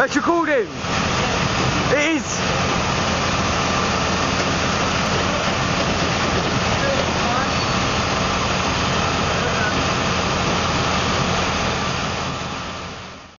It's recording. It is.